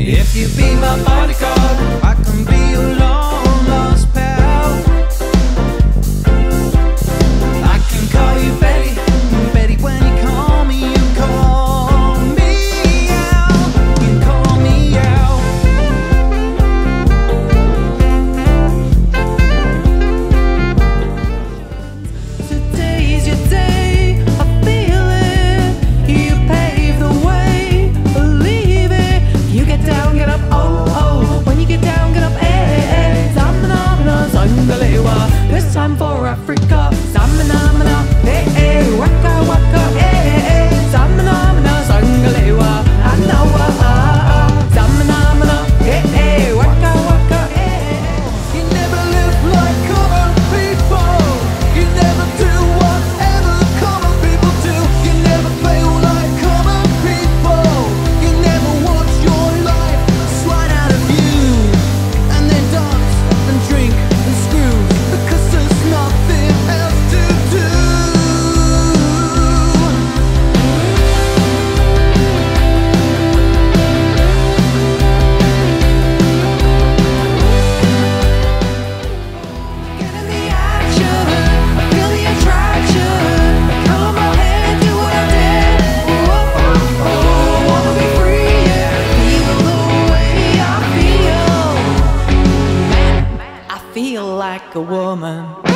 If you be my bodyguard like a woman.